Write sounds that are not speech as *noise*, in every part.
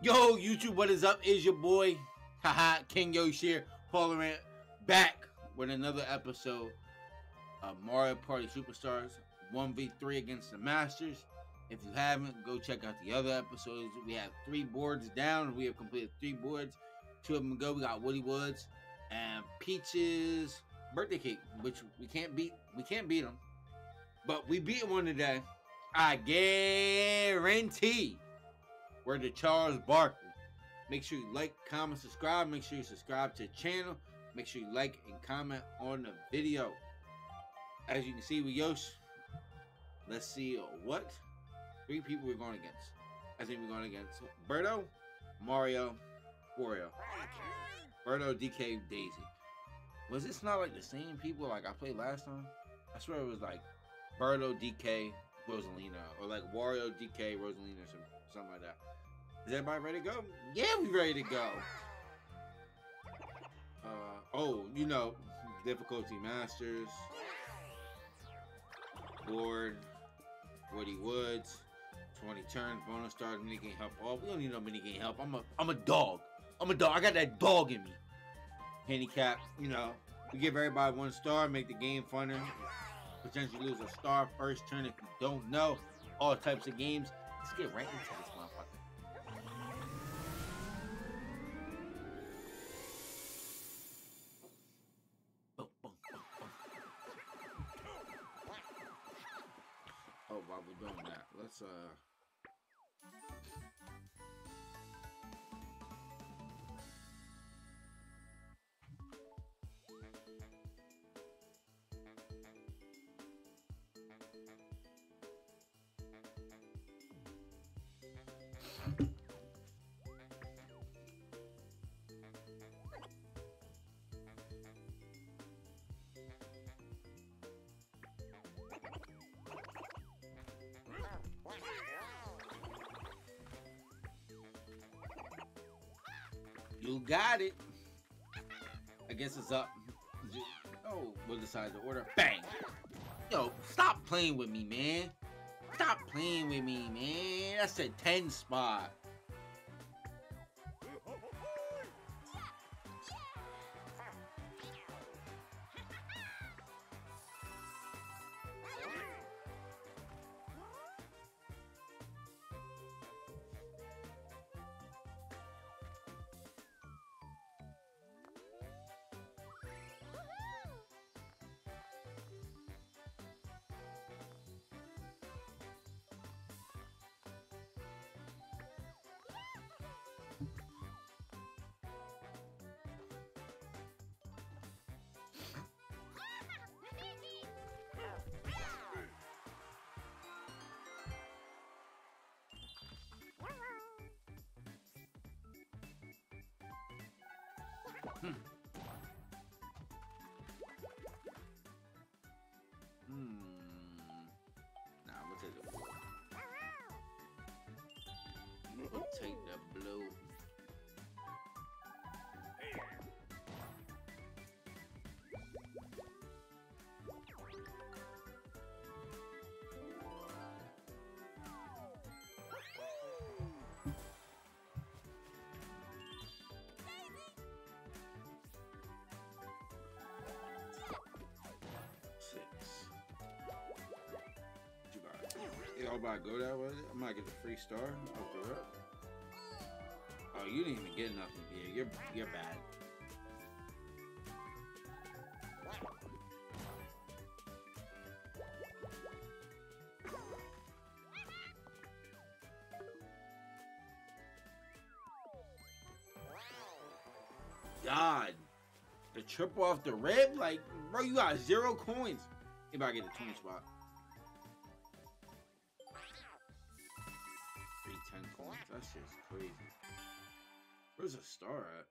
Yo, YouTube, what is up? Is your boy, haha, King Yoshi here, Paul Lerant, back with another episode of Mario Party Superstars 1v3 against the Masters. If you haven't, go check out the other episodes. We have three boards down. We have completed three boards. Two of them go. We got Woody Woods and Peach's birthday cake, which we can't beat. We can't beat them, but we beat one today. I guarantee. We're the Charles Barkley. Make sure you like, comment, subscribe. Make sure you subscribe to the channel. Make sure you like and comment on the video. As you can see with Yosh, let's see what three people we're going against. I think we're going against Birdo, Mario, Wario. Birdo, DK, Daisy. Was this not like the same people like I played last time? I swear it was like Birdo, DK, Rosalina, or like Wario, DK, Rosalina, or something like that. Is everybody ready to go? Yeah, we ready to go. Uh, oh, you know, difficulty masters, board, Woody Woods, 20 turns, bonus stars, mini game help. Oh, we don't need no minigame help. I'm a, I'm a dog. I'm a dog. I got that dog in me. Handicap, you know, we give everybody one star, make the game funner. Potentially lose a star first turn if you don't know. All types of games. Let's get right into this uh. You got it. I guess it's up. Oh, we'll decide the order. Bang! Yo, stop playing with me, man. Stop playing with me, man. That's a 10 spot. Y'all about to go that way? I might get the free star the rip. Oh, you didn't even get nothing. Yeah, you're you're bad. God, the trip off the rib, like, bro, you got zero coins. You about to get the 20 spot. Crazy. Where's the star at?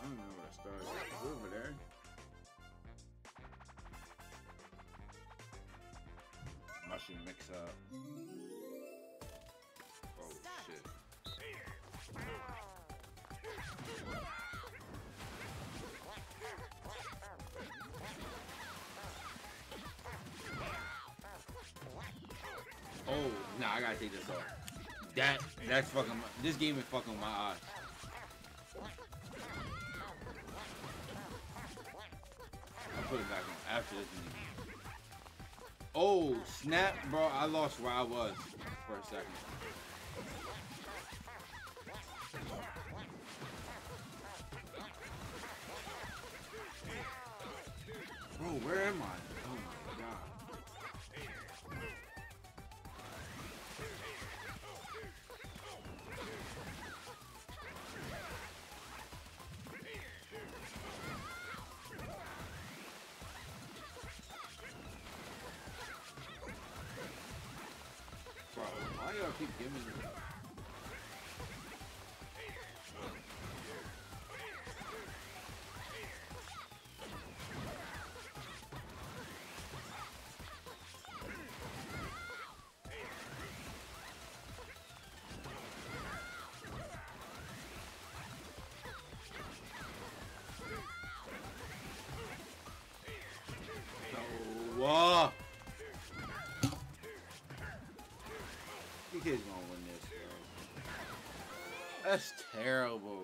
I don't know where the star is. It's over there. Mushroom mix up. Oh shit. Oh, nah, I gotta take this off. That that's fucking. This game is fucking my eyes. I'll put it back on after this movie. Oh snap, bro! I lost where I was for a second. Kids gonna win this, bro. That's terrible,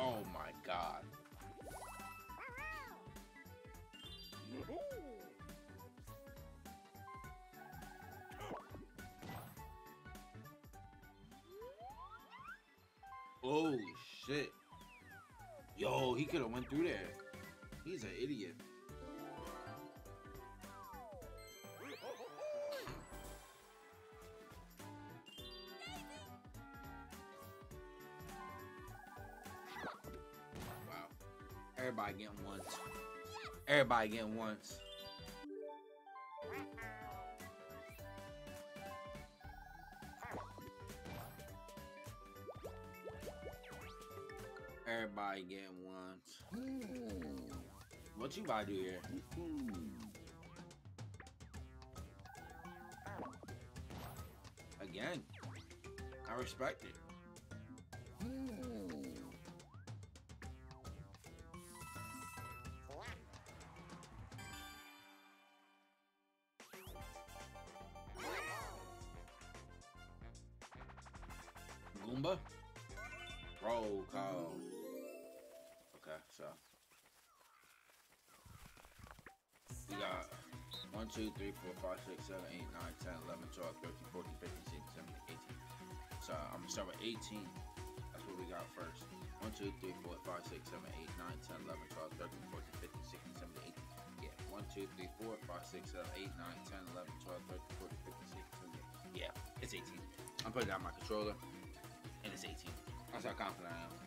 Oh my god. Oh shit. Yo, he could have went through there. He's an idiot. Everybody getting once. Everybody getting once. Everybody getting once. Hmm. What you about to do here? Again. I respect it. 2, 3, 4, 5, 6, 7, 8, 9, 10, 11, 12, 13, 14, 15, 16, 17, 18. So I'm gonna start with 18. That's what we got first. 1, 2, 3, 4, 5, 6, 7, 8, 9, 10, 11, 12, 13, 14, 15, 16, 17, 18. Yeah, 1, 2, 3, 4, 5, 6, 7, 8, 9, 10, 11, 12, 13, 14, 15, 16, 17. Yeah, it's 18. I'm putting down my controller, and it's 18. That's how confident I am.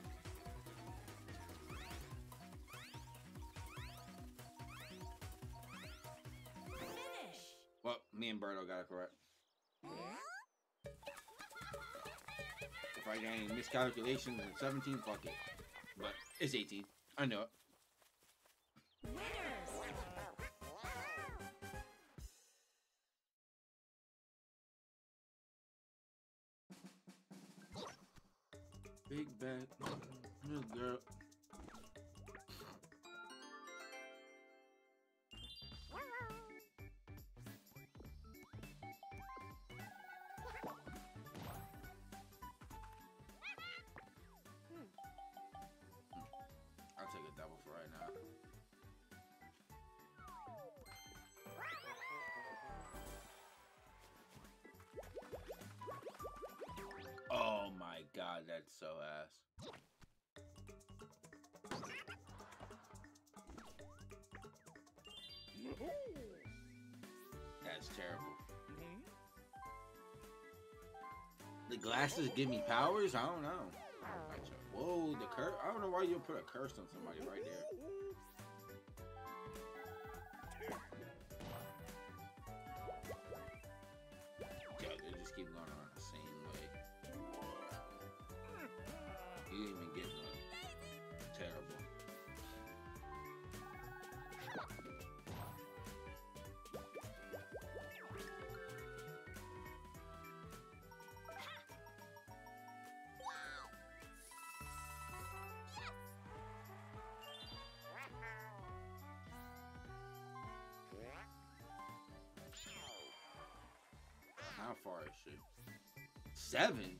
Birdo got it correct. If I got any miscalculations in 17, fuck it. But it's 18. I know it. That's terrible. Mm-hmm. The glasses give me powers? I don't know. Whoa, the curse. I don't know why you put a curse on somebody right there. how far is she? Seven?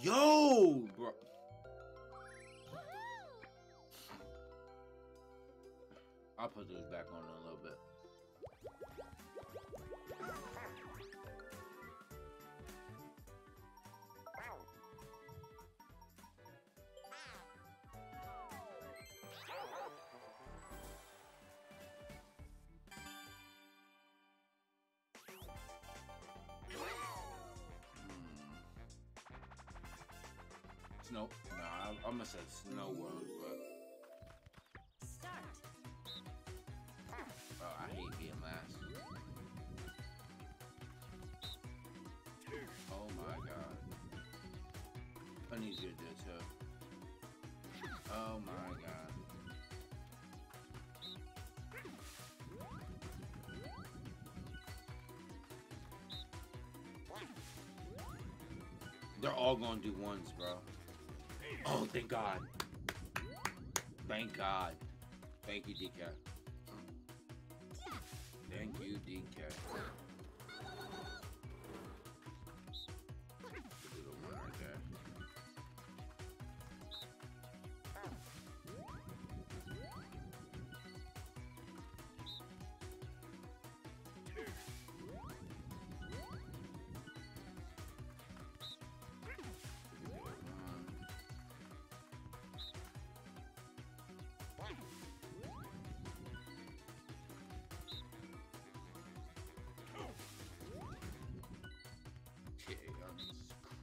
Yo, bro. I'll put those back on in Snow. Nah, I, I'm gonna say Snow World, but Start. oh, I hate being last. Oh my god. I need you to do it too. Oh my god. They're all gonna do ones, bro. Oh, thank God. Thank God. Thank you, DK. Thank you, DK.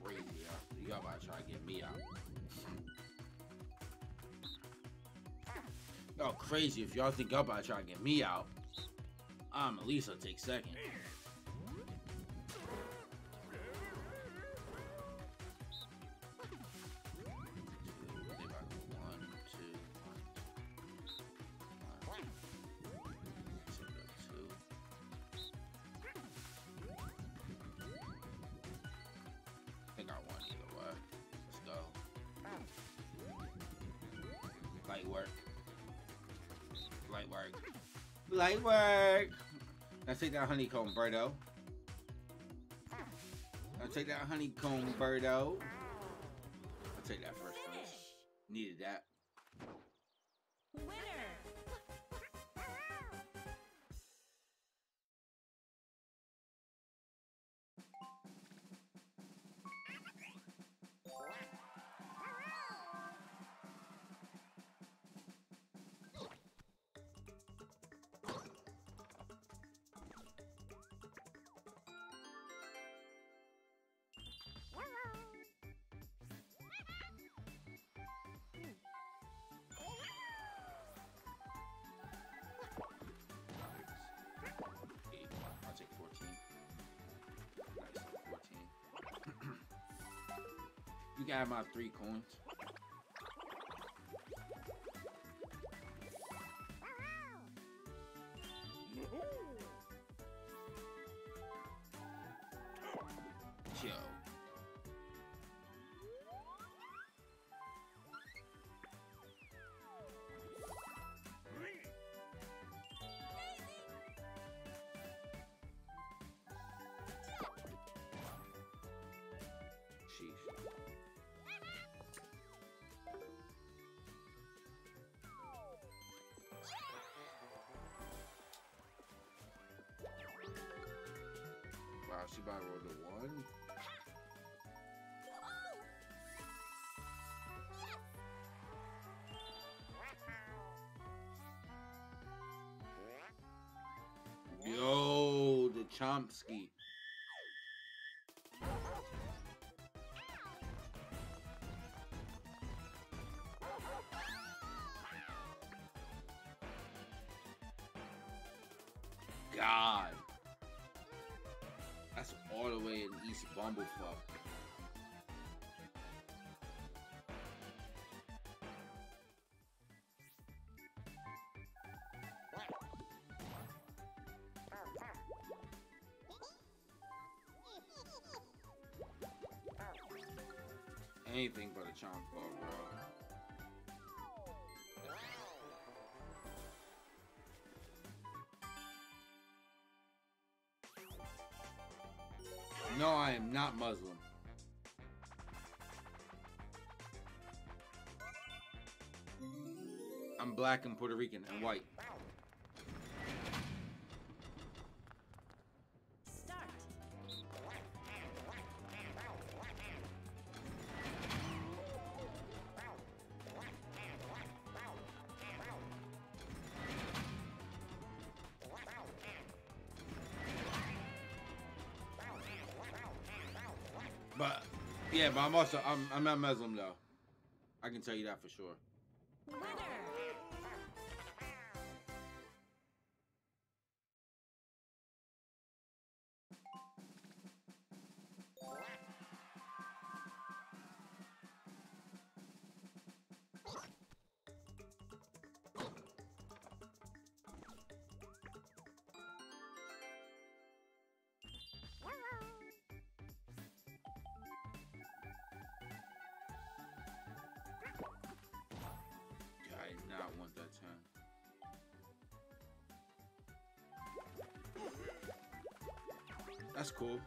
Crazy. Y'all, y'all about to try to get me out. Y'all crazy if y'all think y'all about to try to get me out. I'm at least I'll take second. Let's take that honeycomb, Birdo. I'll take that honeycomb, Birdo. You got my three coins. Wow, she to roll the one. Yo, the Chomsky. All the way in East Bumblefuck. Anything but a chomp ball, No, I am not Muslim. I'm black and Puerto Rican and white. But I'm also I'm I'm not Muslim though. I can tell you that for sure. That's cool.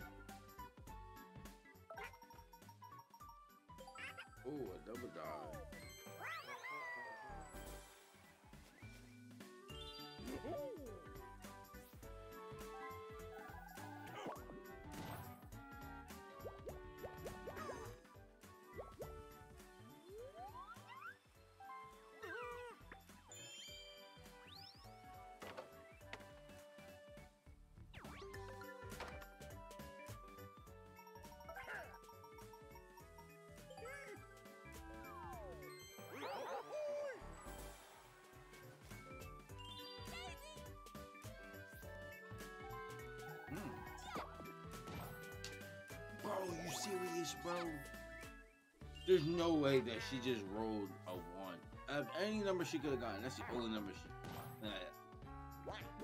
Serious, bro? There's no way that she just rolled a one. Of any number she could have gotten, that's the only number she that,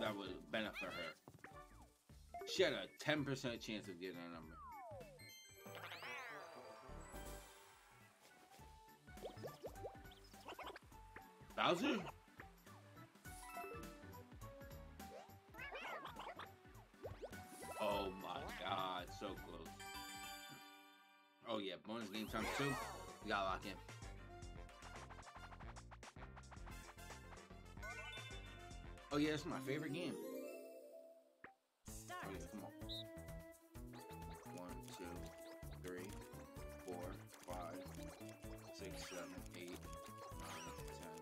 that would benefit her. She had a 10% chance of getting a number. Bowser? It's my favorite game. Start. yeah, come on. One, two, three, four, five, six, seven, eight, nine, ten,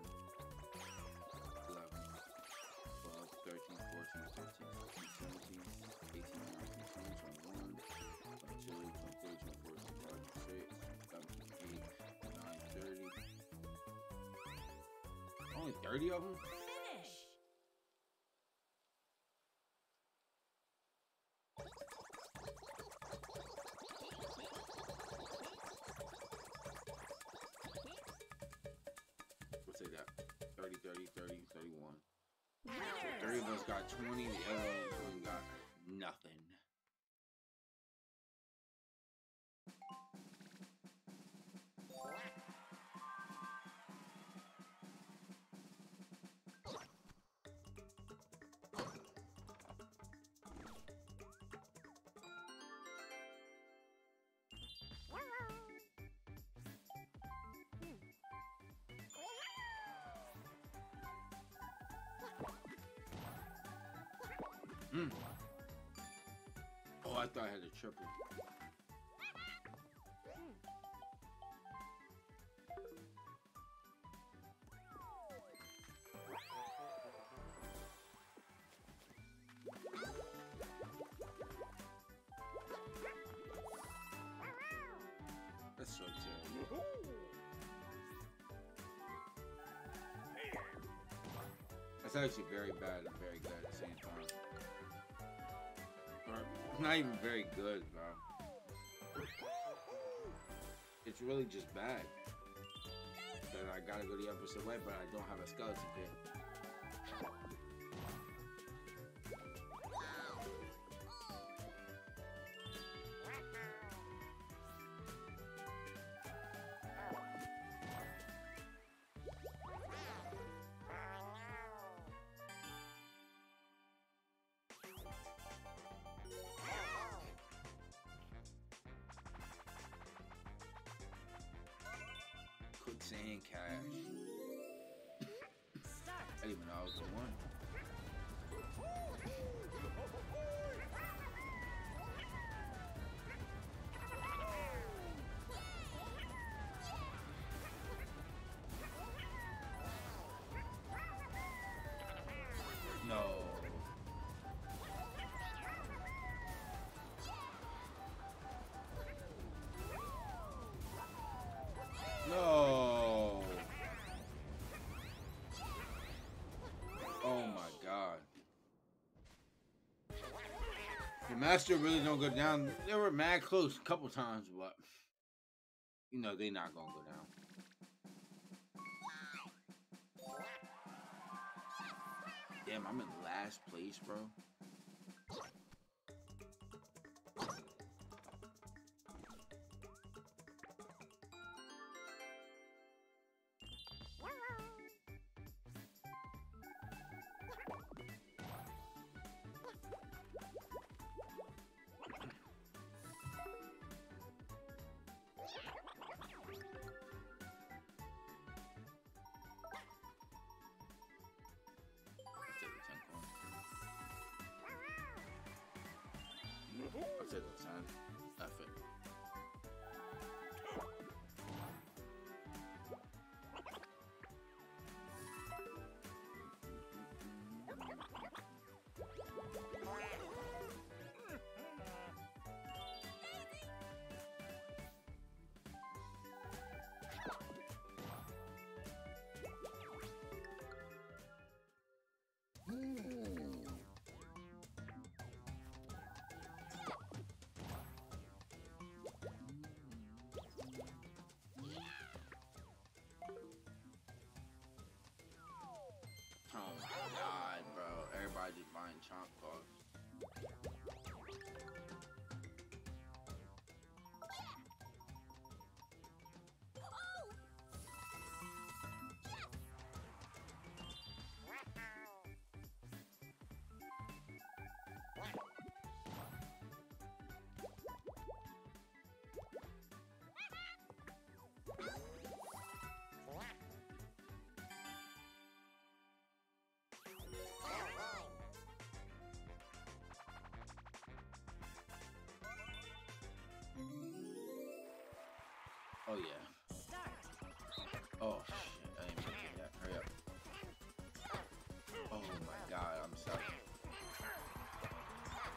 eleven, twelve, thirteen, fourteen, fifteen, sixteen, seventeen, eighteen, nineteen, twenty, twenty-one, twenty-two, twenty-three, twenty-four, twenty-five, twenty-six, twenty-seven, twenty-eight, nine, thirty. Only thirty of them? Mm. Oh, I thought I had a triple. That's so terrible. That's actually very bad and very good at the same time. Not even very good, bro. It's really just bad. That I gotta go the opposite way, but I don't have a skeleton kit. Quicksand Cache. Start. I didn't even know I was the one. Master really don't go down. They were mad close a couple times, but you know they not gonna go down. Damn, I'm in last place, bro. Oh yeah. Oh shit. I didn't it yet. Hurry up. Oh my god, I'm selling.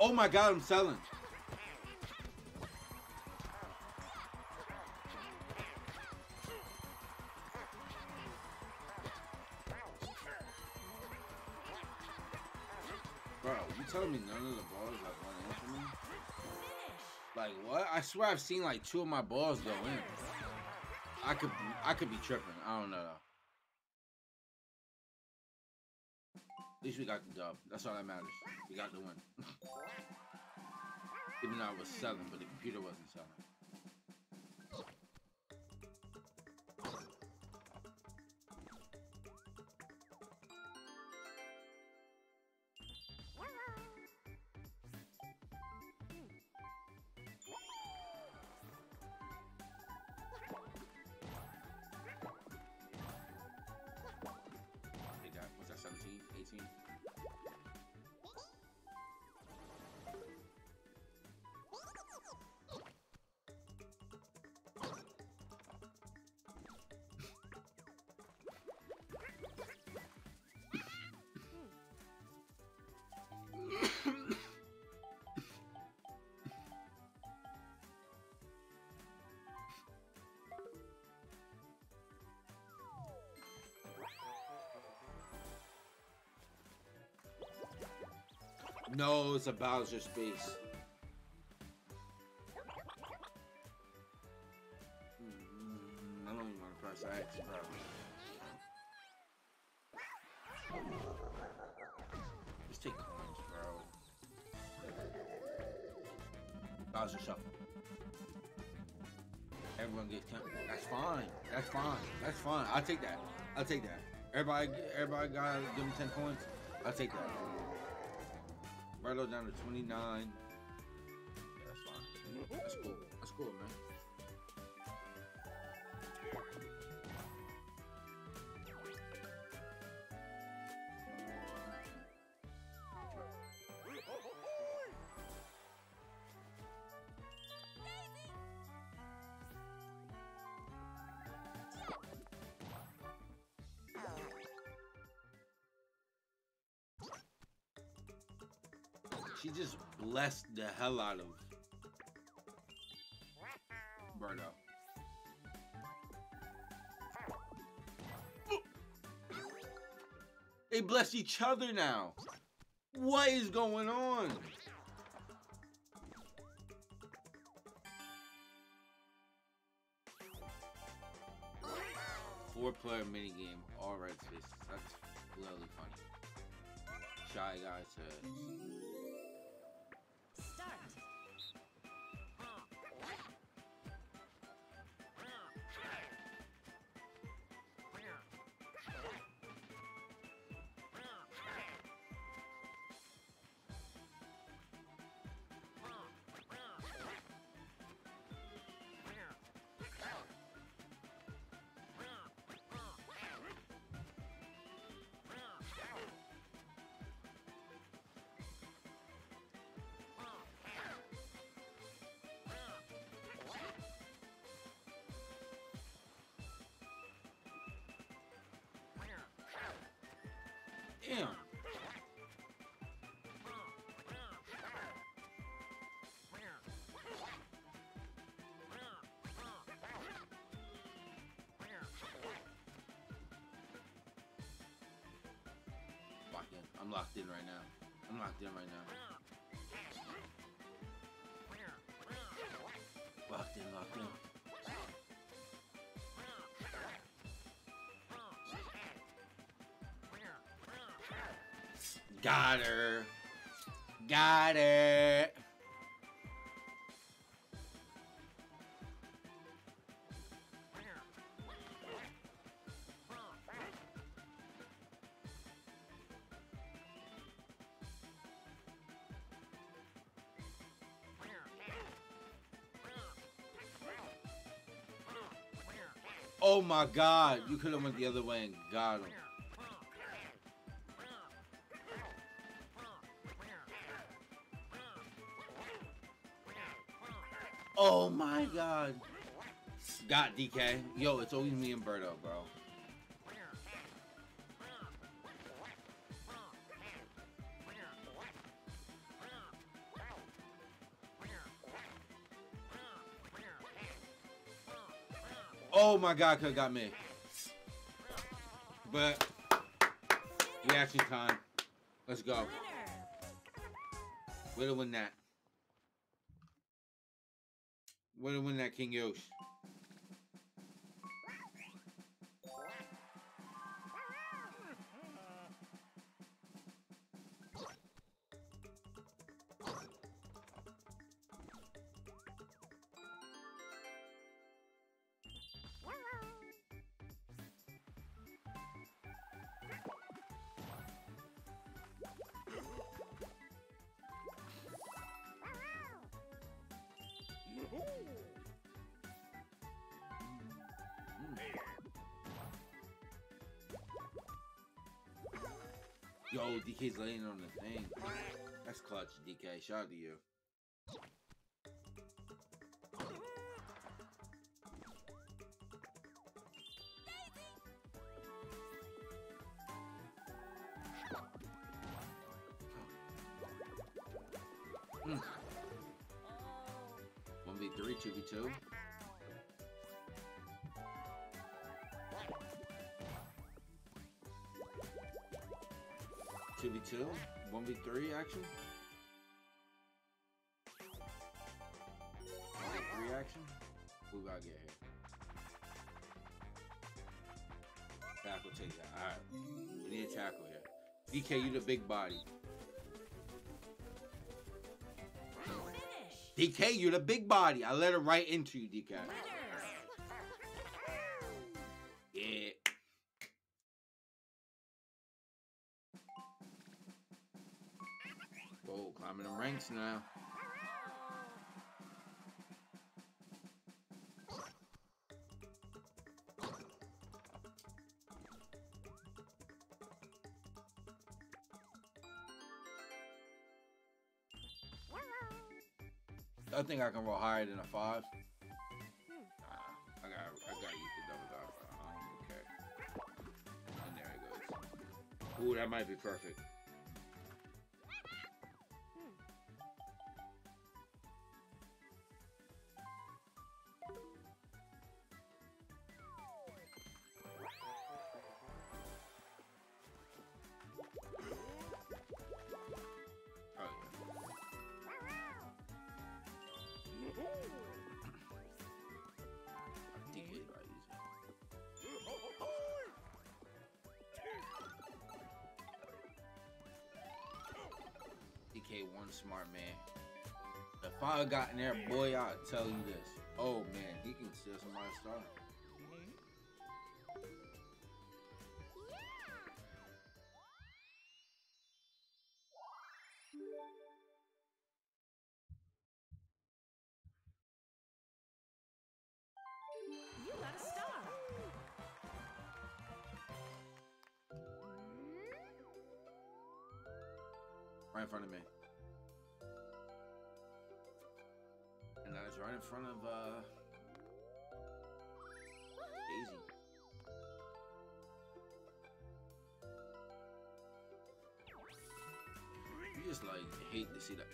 Oh my god, I'm selling. Bro, you telling me none of the balls like for me? Like what? I swear I've seen like two of my balls go in. I could I could be tripping. I don't know. At least we got the dub. That's all that matters. We got the win. *laughs* Even though I was selling, but the computer wasn't selling. team. No, it's a Bowser's Beast. Mm, I don't even want to press X, bro. Just take coins, bro. Bowser Shuffle. Everyone gets count. That's fine. That's fine. That's fine. I'll take that. I'll take that. Everybody, everybody got give them 10 points. I'll take that. Barlow down to 29. She just blessed the hell out of Birdo. They bless each other now. What is going on? Four player minigame, all red spaces. That's clearly funny. Shy guy Damn. Locked in. I'm locked in right now. I'm locked in right now. Got her. Got it. Oh my god, you could have went the other way and got him. Oh my god. Got DK. Yo, it's always me and Birdo, bro. Oh my god, could have got me. But reaction time. Let's go. To win that. Way to win that, King Yosh. DK's laying on the thing. That's clutch, DK. Shout out to you. 2v2, 1v3 action. action. Who gotta get here? Tackle, take that. Alright. We need a tackle here. DK, you the big body. DK, you the big body. I let it right into you, DK. Climbing the ranks now. I think I can roll higher than a five. Nah, I got, I got used to double dog. Um, okay. And there it goes. Ooh, that might be perfect. If I had gotten there, boy, I'd tell you this. Oh man, he can steal somebody's star. You got a star. Right in front of me. In front of uh Daisy. You just like hate to see that.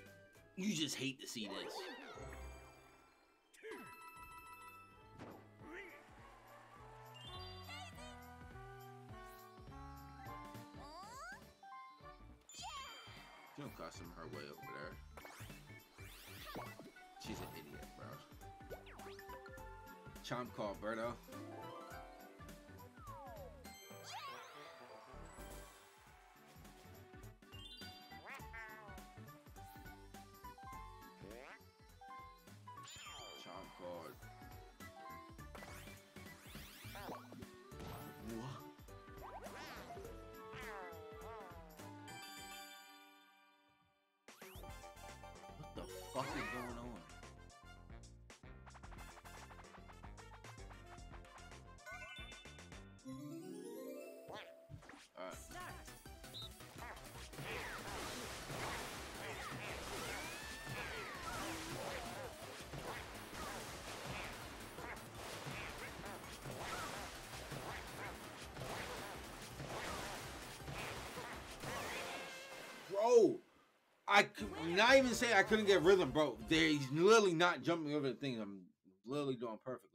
You just hate to see this. Chomp I not even say I couldn't get rhythm, bro. There, he's literally not jumping over the thing. I'm literally doing perfectly.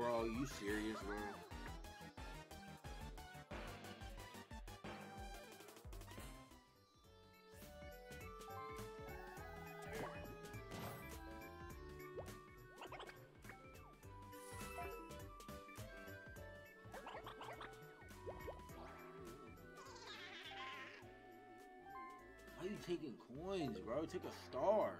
Bro, you serious, bro? Why are you taking coins, bro? Take a star.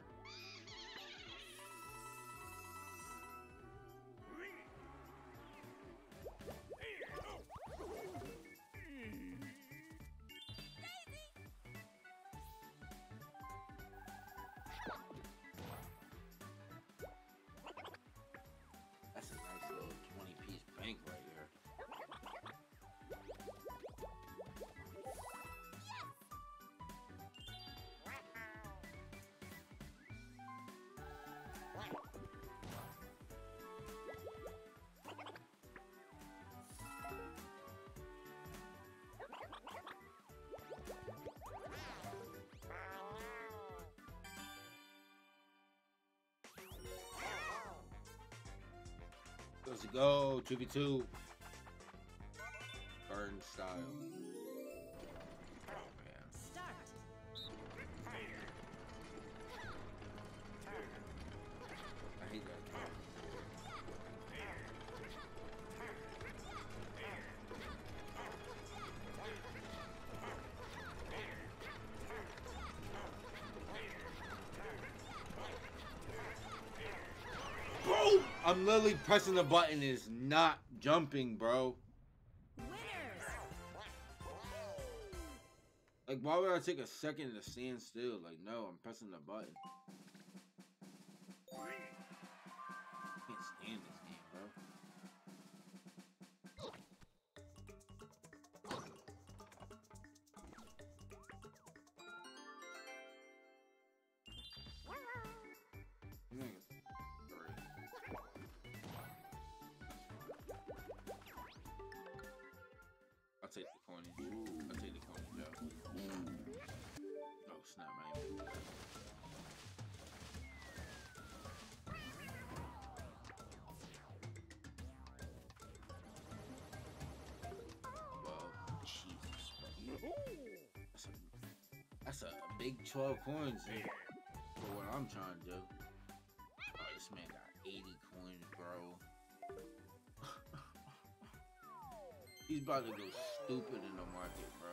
Let's go. 2v2. Burn style. I'm literally pressing the button. Is not jumping, bro. Winners. Like, why would I take a second to stand still? Like, no, I'm pressing the button. Big 12 coins here for what I'm trying to do. Oh, this man got 80 coins, bro. *laughs* He's about to go stupid in the market, bro.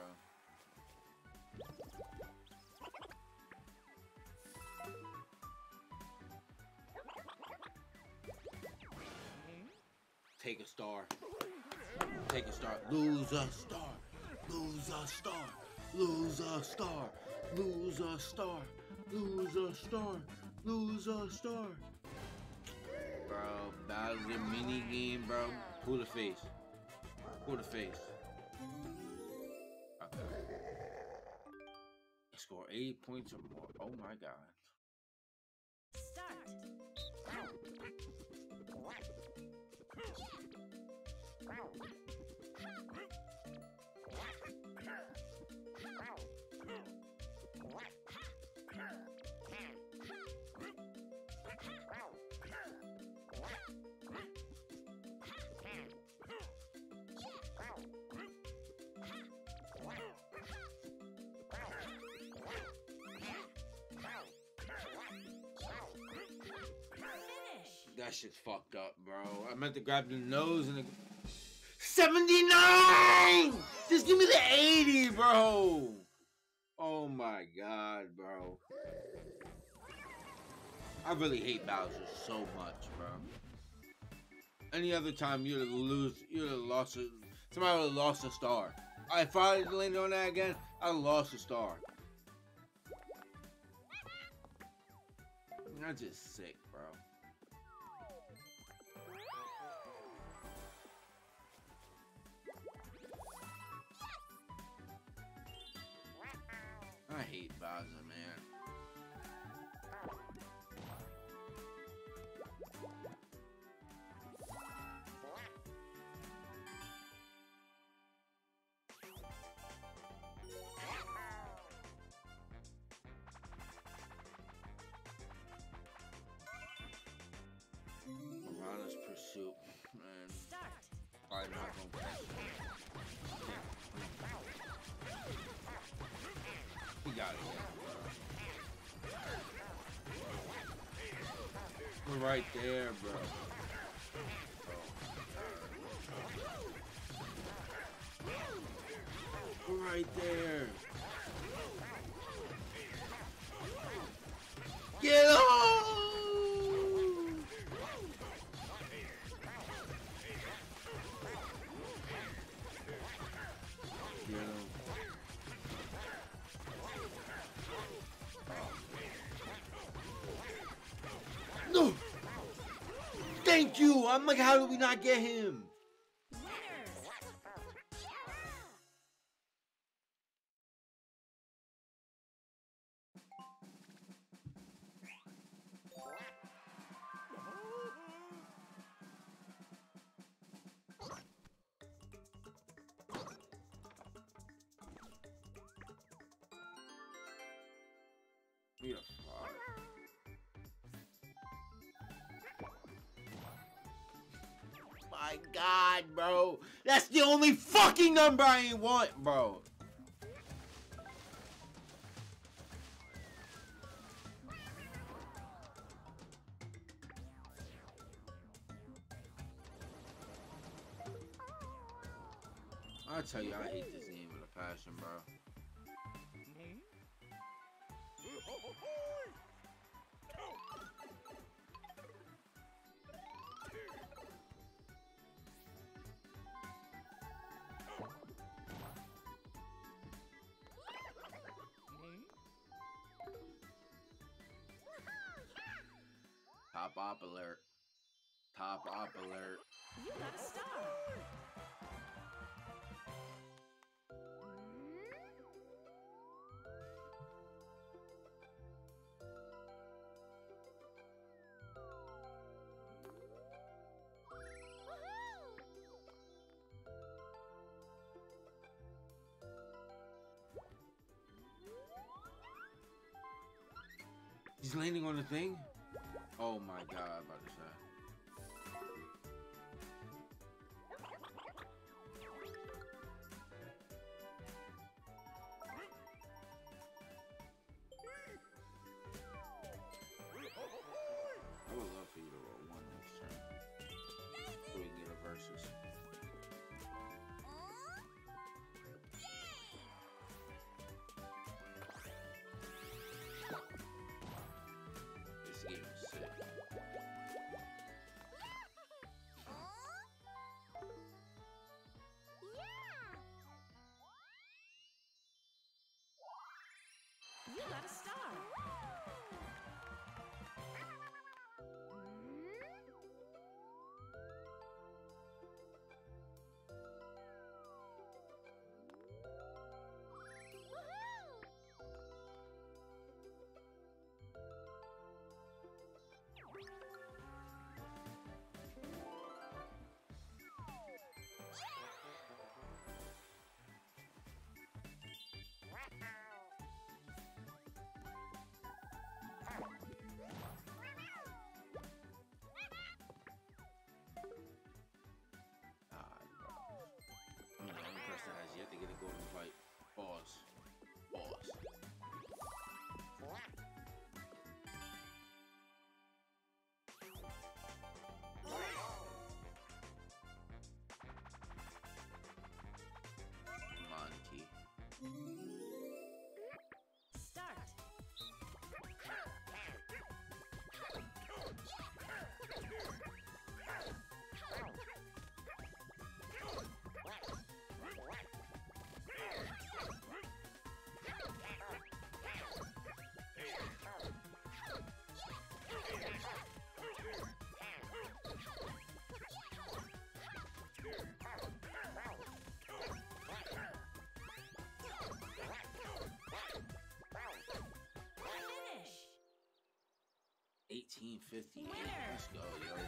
Take a star. Take a star. Lose a star. Lose a star. Lose a star. Lose a star. Lose a star. Lose a star. Bro, that was a mini game, bro. Pull the face. Pull the face. Okay. Score 80 points or more. Oh my god. Start. Finish. That shit's fucked up, bro. I meant to grab the nose and the... 79! Just give me the 80, bro! Oh my god, bro. I really hate Bowser so much, bro. Any other time you'd have lose, you'd have lost a, somebody would have lost a star. If I landed on that again, I'd lost a star. That's just sick, I hate Bowser, man. Piranha's Pursuit, man. Probably not gonna We're right there, bro. Right there. I'm like, how do we not get him? number I ain't want, bro. Bob alert. You got a He's landing on the thing? Oh my god, about to say. 1850. Winner. Let's go, yo. *laughs*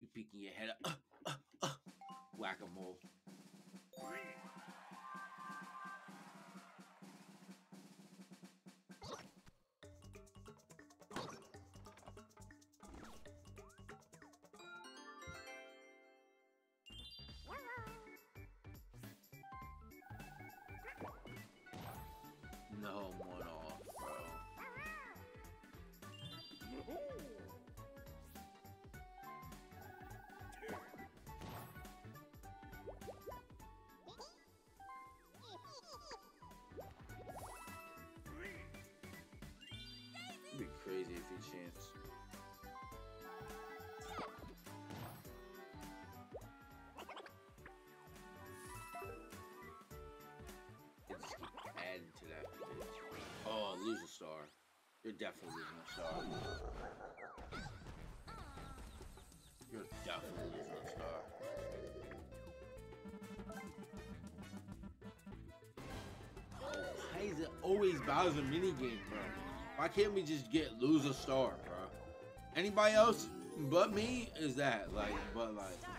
You peeking your head up. *clears throat* chance. To that. Oh, lose a star. You're definitely losing a star. You're definitely losing a star. Oh, why is it always Bowser minigame, bro? Why can't we just get lose a star, bro? Anybody else but me is that like, but like.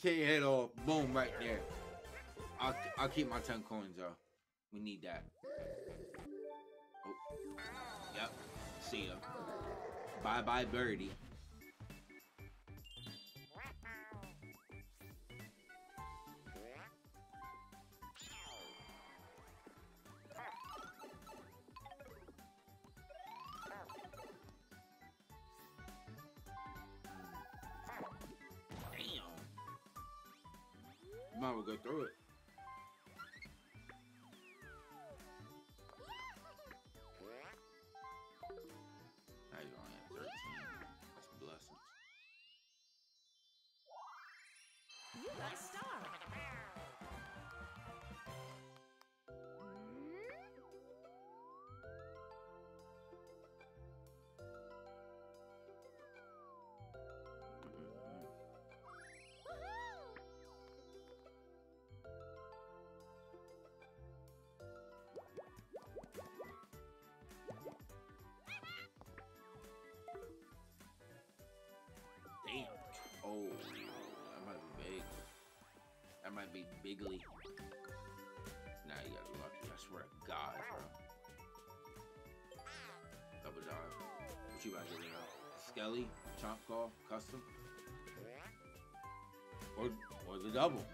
Smacked your head off. Boom, right there. I'll, I'll keep my 10 coins, though. We need that. Oh. Yep. See ya. Bye bye, birdie. Might well go through it. Oh, that might be big. That might be bigly. Nah, you got lucky. I swear to God, bro. Double Dice. What you about to do now? Skelly, chomp call, custom, or or the double.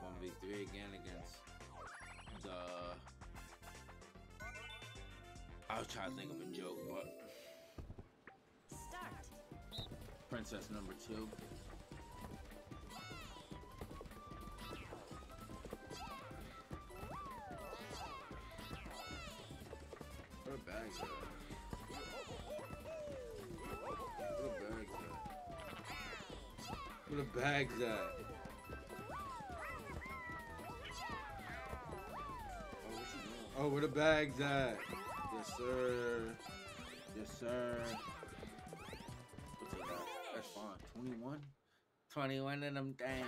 One v three again against the. I was trying to think of a joke, but Princess number two. Where the bags at? Where the bags at? Where the bags at? Oh, what? Oh, where the bags at? Yes, sir. Yes, sir. 21? 21 of them things.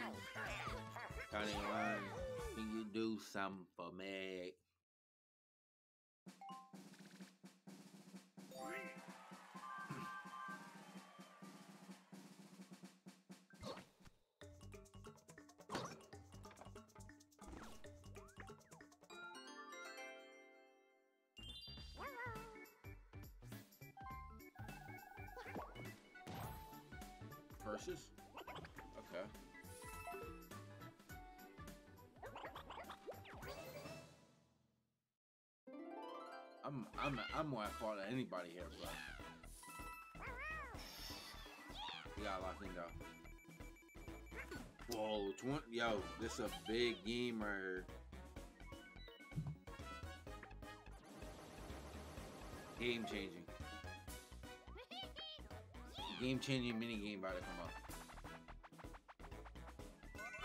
21. Can you do something for me? I'm I'm more at fault than anybody here, bro. We got locked in though. Whoa, 20, yo, this a big game right here. Game changing. Game changing mini game about to come up.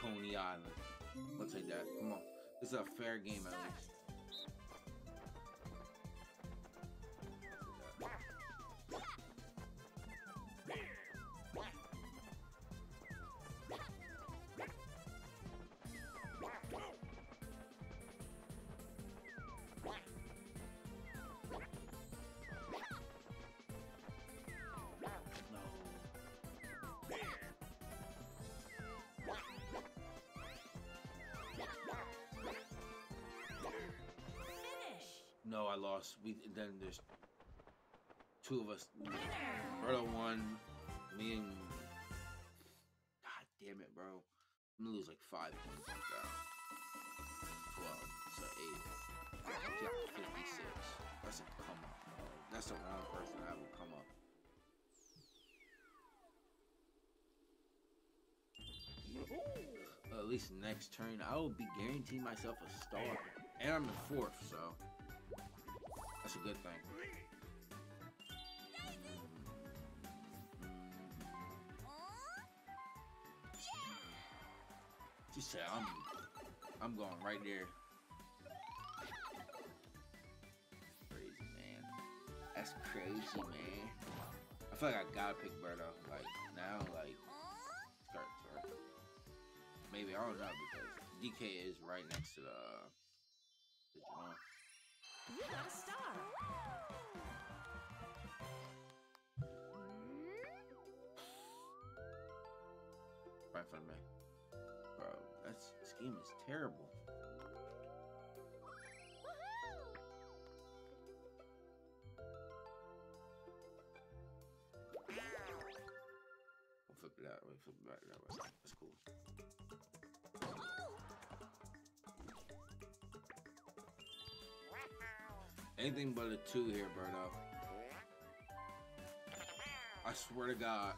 Coney Island. We'll take that. Come on. This is a fair game at least. No, I lost. We then there's two of us. Brother won. Me and God damn it, bro. I'm gonna lose like five points like that. 12, so 8. She got 56. That's a come up, bro. That's the wrong person have a come up. Well, at least next turn, I will be guaranteeing myself a star. And I'm in fourth, so that's a good thing. She said, "I'm, I'm going right there." Crazy man. That's crazy, man. I feel like I gotta pick Birdo. Like now, like start, start. Maybe I don't know because DK is right next to the. the. You got a star. right of me. Bro, that scheme is terrible. We'll flip that way, flip that way. That's cool. Anything but a two here, Birdo. I swear to God.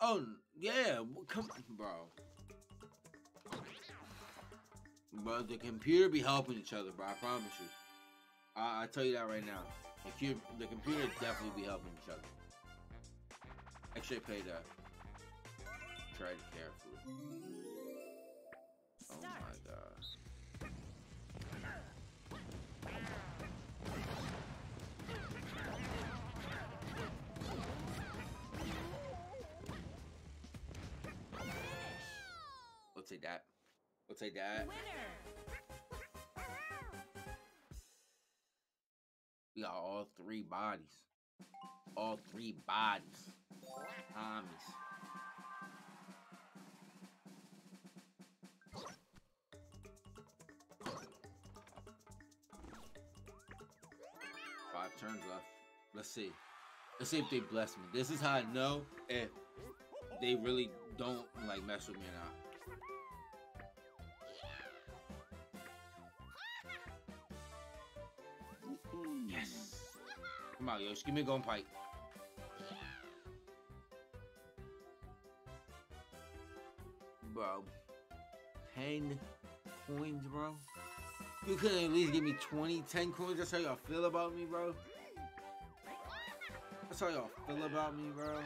Oh yeah, come bro. Bro, the computer be helping each other, bro. I promise you. I, I tell you that right now. The, cu- the computer definitely be helping each other. Actually, pay that. Tread carefully. Take that. We'll take that. Winner. We got all three bodies. All three bodies. Tommies. Five turns left. Let's see. Let's see if they bless me. This is how I know if they really don't like mess with me or not. On, Yosh. Give me a gun pipe. Bro. 10 coins, bro. You couldn't at least give me 20, 10 coins. That's how y'all feel about me, bro. That's how y'all feel about me, bro.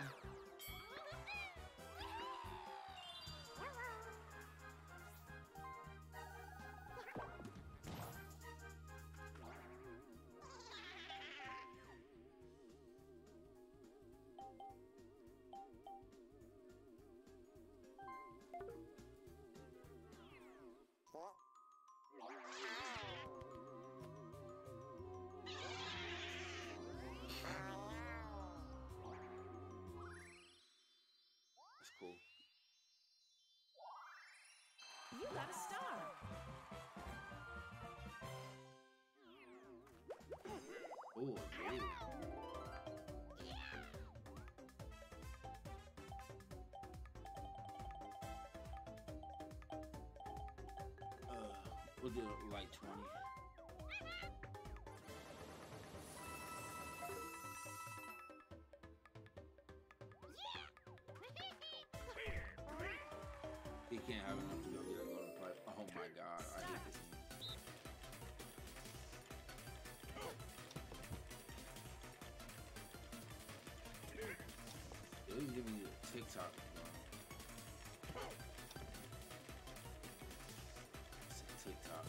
Uh, we'll do like 20. He can't have enough to go get a golden pipe. Oh my god, I hate this Yo, he's giving you a TikTok, TikTok.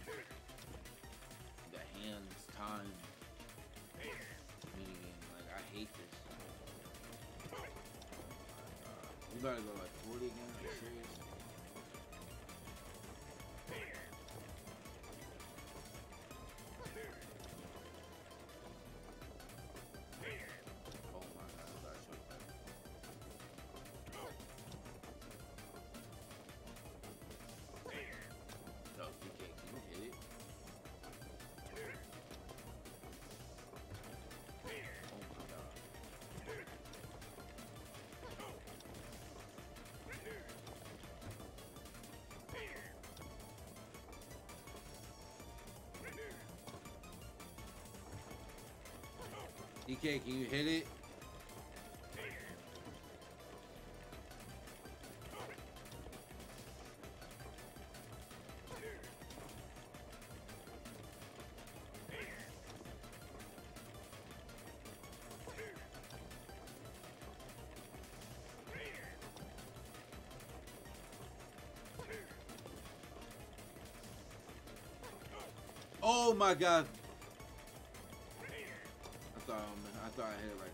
The hands, time, meaning, like, I hate this. We gotta go like 40 again? Are you serious? DK, can you hit it? Oh my god. Um, I thought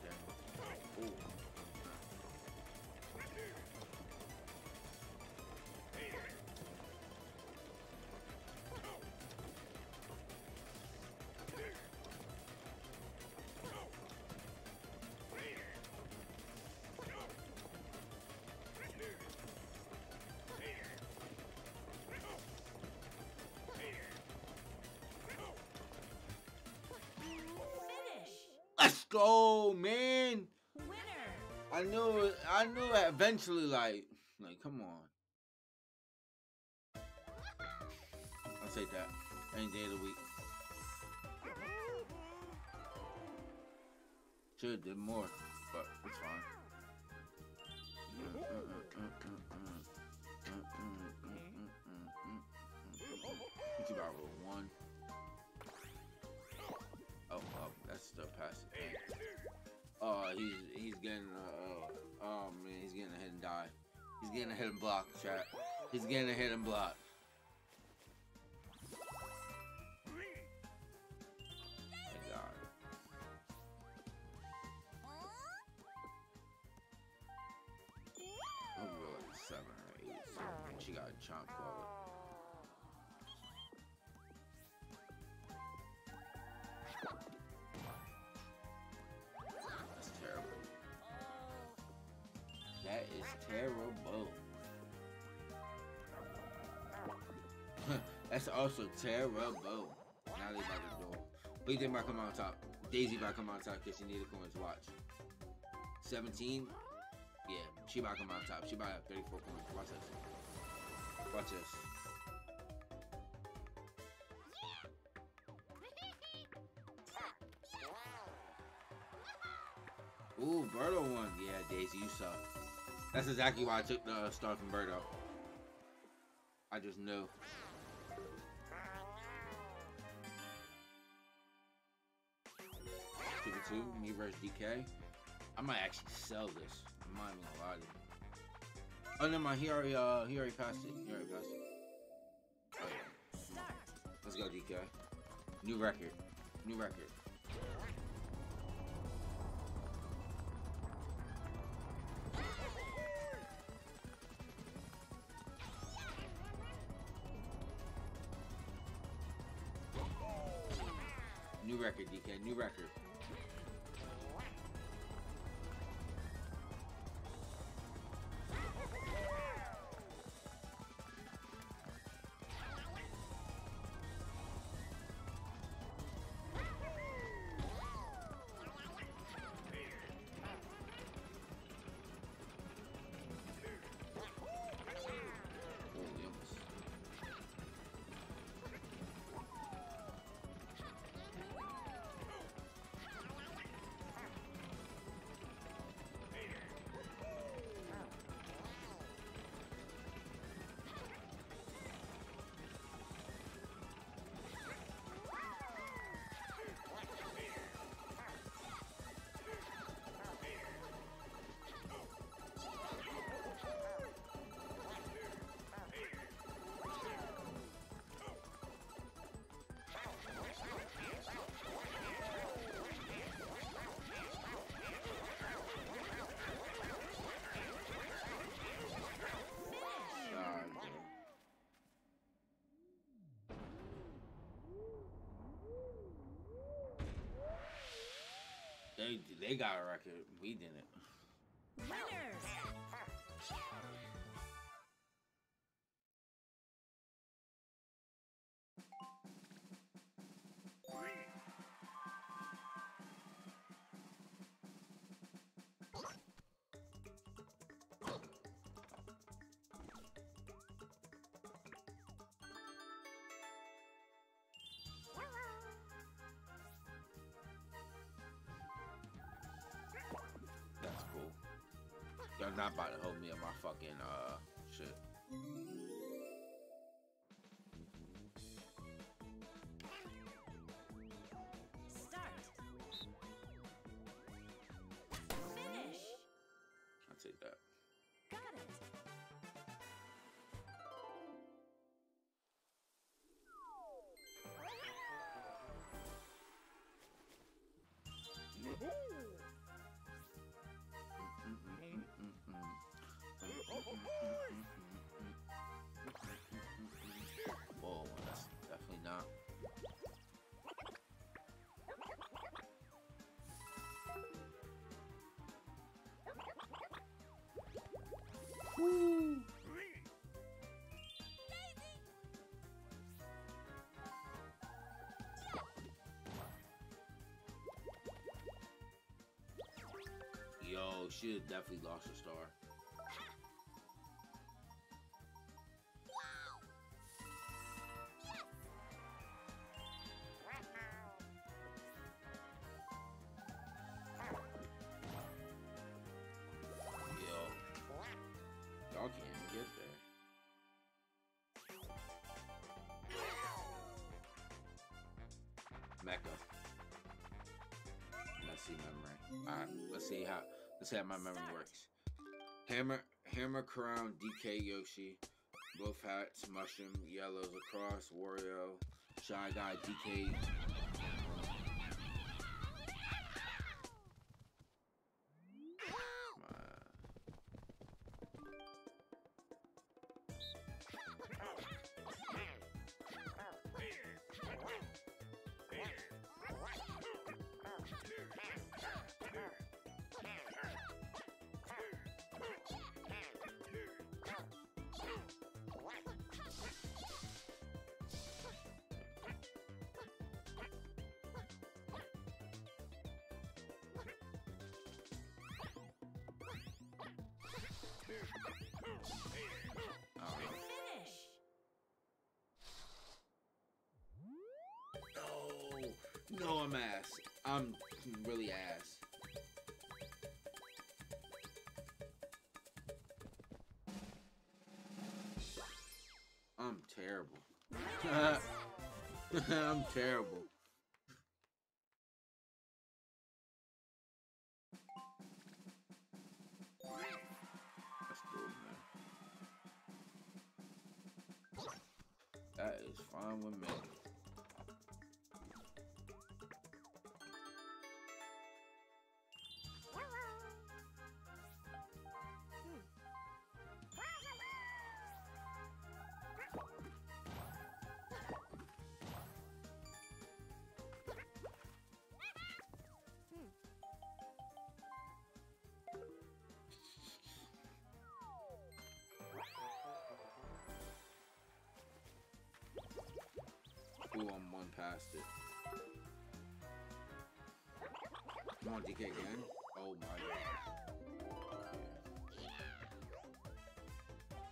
go, man. Winner. I knew. I knew it eventually. Like, like, come on. I'll take that any day of the week. Should have did more, but it's fine. Oh, he's he's getting uh, oh man, he's getting a hidden die. He's getting a hidden block, chat. He's getting a hidden block. Terrible. *laughs* That's also terrible. Now they about to go. What do you think about coming on top? Daisy about come on top because she need a coins. Watch. 17. Yeah, she about come on top. She about have 34 coins. Watch this. Watch this. Ooh, Birdo won. Yeah, Daisy, you suck. That's exactly why I took the star from Birdo. I just knew. For two, me versus DK. I might actually sell this. I'm not even gonna lie to you. Oh, never mind. He already, uh, he already passed it. He already passed it. Oh, yeah. Let's go, DK. New record. New record. Record. They they got a record. We didn't. You're not about to hold me on my fucking uh Yo, she definitely lost a star. How let's see how my memory works. Hammer Hammer Crown DK Yoshi. Both hats, mushroom, yellows across, Wario, Shy Guy DK. Terrible. *laughs* I'm terrible. I'm one past it. Come on, DK again. Oh my god.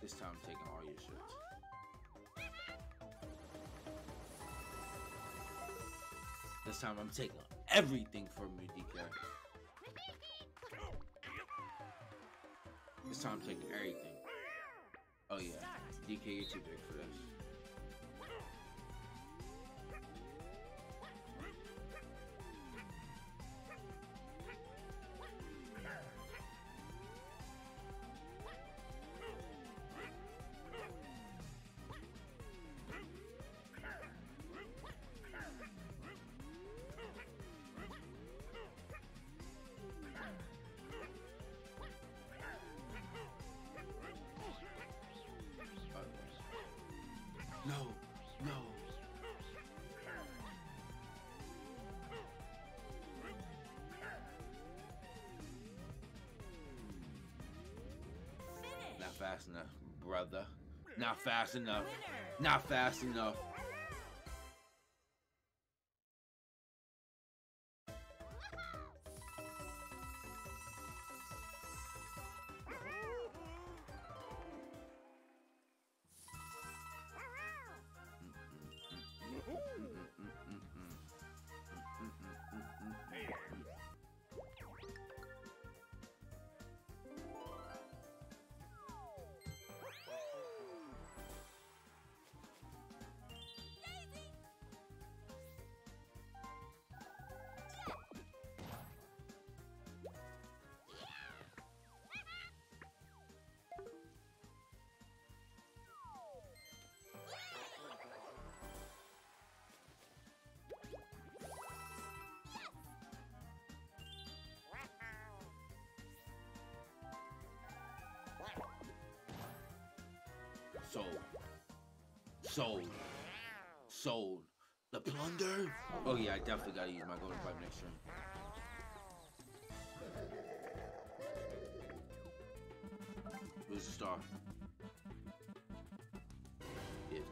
This time I'm taking all your shits. This time I'm taking everything from you, DK. This time I'm taking everything. Oh yeah. DK, you're too big for this. Fast enough, brother. Not fast enough. Not fast enough. Sold. Sold. The plunder? Oh yeah, I definitely gotta use my golden pipe next turn. Where's the star? Give 10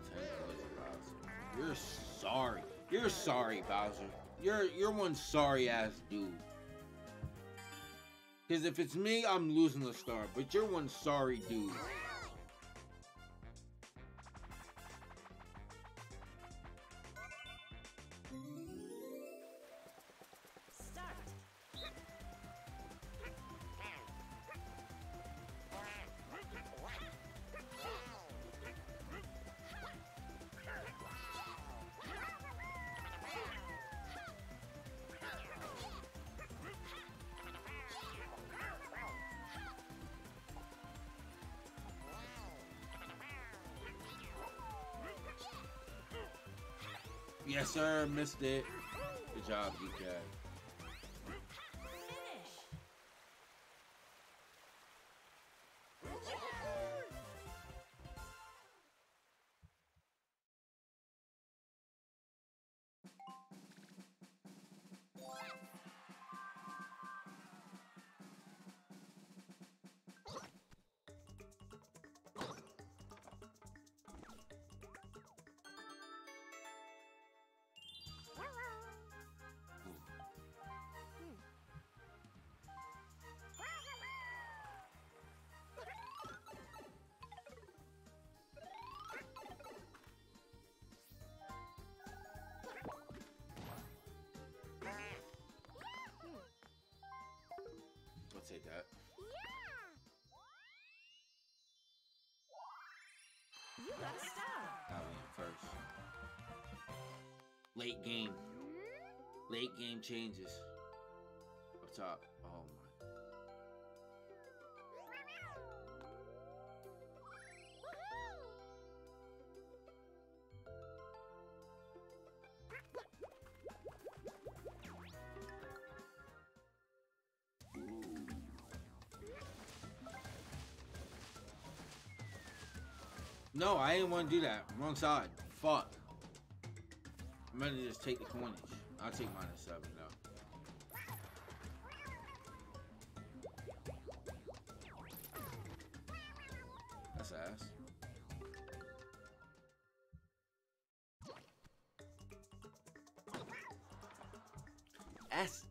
coins Bowser. You're sorry. You're sorry, Bowser. You're you're one sorry ass dude. Cause if it's me, I'm losing the star. But you're one sorry dude. Sir. Missed it. Good job, DK. Finish. Take that. You got a star. Got me in first. Late game. Hmm? Late game changes. No, I didn't want to do that. Wrong side. Fuck. I'm gonna just take the coinage. I'll take minus seven though. That's ass. Ass.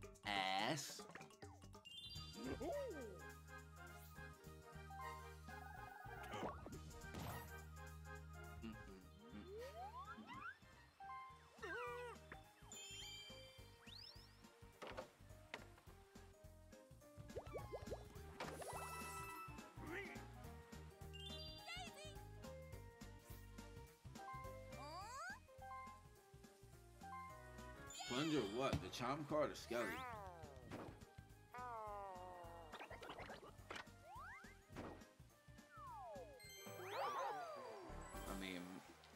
Plunger what? The charm card or Skelly? I mean,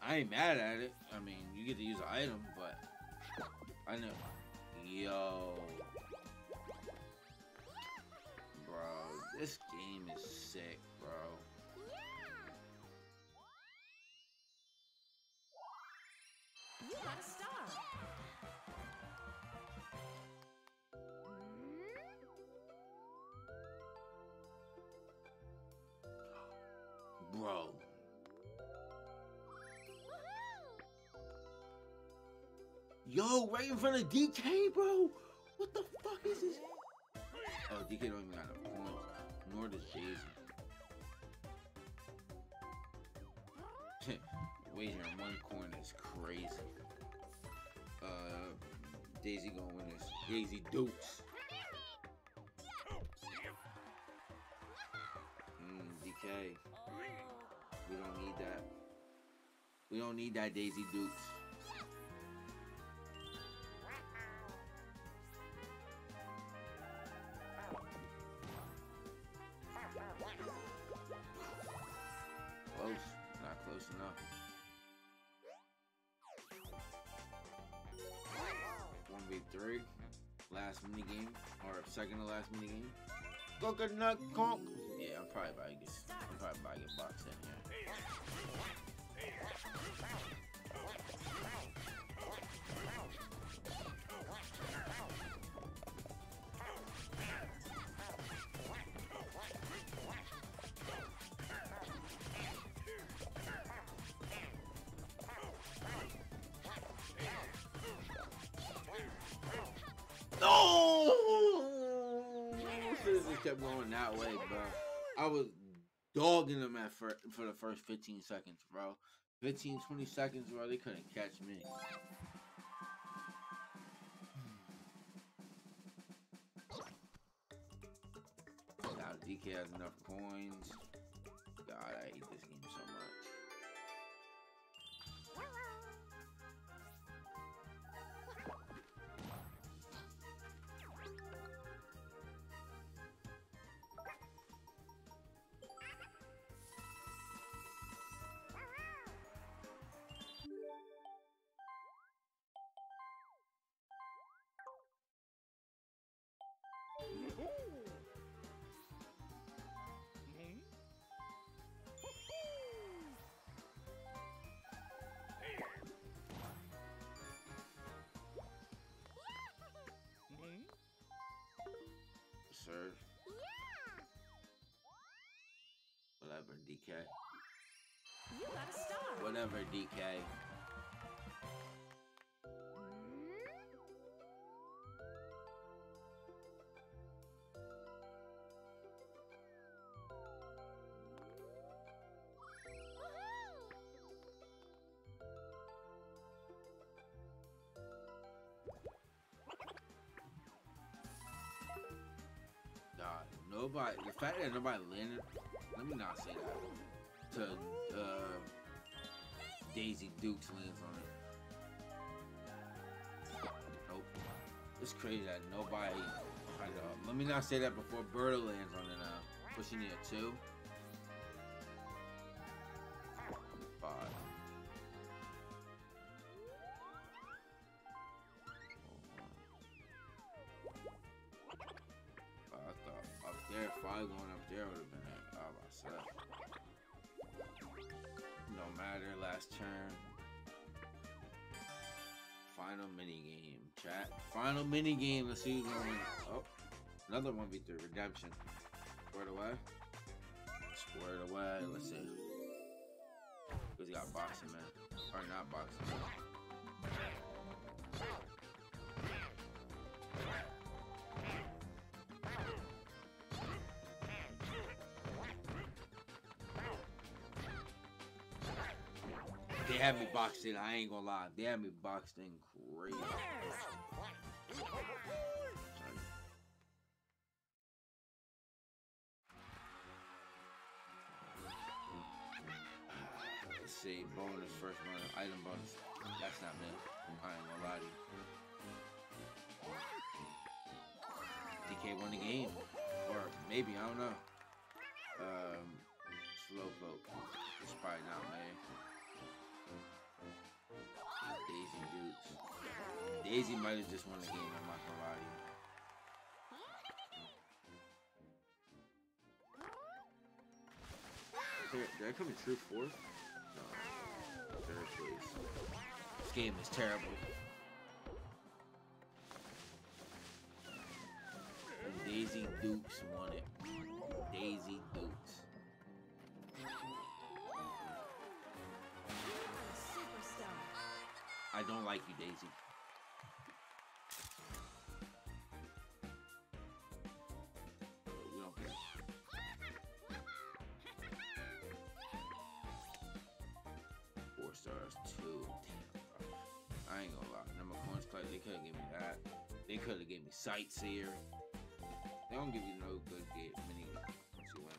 I ain't mad at it. I mean, you get to use an item, but I know. Yo. Bro. Yo, right in front of DK, bro. What the fuck is this? Oh, DK don't even got no points. Nor does Jay-Z. *laughs* Wagering one coin is crazy. Uh, Daisy gonna win this. Daisy Dukes. Mm, DK. We don't need that. We don't need that Daisy Dukes. Close. Not close enough. One v three. Last mini game. Or second to last mini game. Coconut conk. Yeah, I'm probably about to get probably get boxed in here. No! Just kept going that way, bro. I was dogging them at for, for the first 15 seconds, bro. 15, 20 seconds, bro. They couldn't catch me. Sir. Whatever, DK. You got a star. Whatever, DK. Nobody. The fact that nobody landed. Let me not say that. To uh, Daisy Dukes lands on it. Nope. It's crazy that nobody. Let me not say that before Birdo lands on it now. Pushing it a two. Five going up there would have been it. Oh, myself. No matter, last turn. Final mini game, chat. Final mini game. Let's see who's gonna. Oh, another one v three redemption. Squared away. Squared away. Let's see. Who's got boxing man? Or not boxing man? Had me boxed in. I ain't gonna lie. They had me boxed in crazy. Let's see. Bonus, first one, item bonus. That's not me. I ain't gonna lie to you. DK won the game. Or maybe, I don't know. Um, Slowpoke. It's probably not me. Daisy might have just won the game, I'm not gonna lie to you. Did did I come in true fourth? No. Third place. This game is terrible. And Daisy Dukes won it. Daisy Dukes. You are a superstar. I don't like you, Daisy. Two. Damn, bro. I ain't gonna lie. Number coins collect, they couldn't give me that. They could have gave me sightseer. They don't give you no good game mini once you win.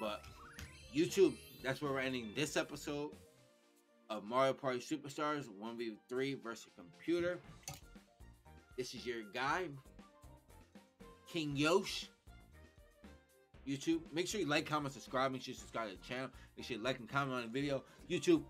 But YouTube, that's where we're ending this episode of Mario Party Superstars 1v3 versus computer. This is your guy, King Yosh. YouTube, make sure you like, comment, subscribe. Make sure you subscribe to the channel. Make sure you like and comment on the video. YouTube,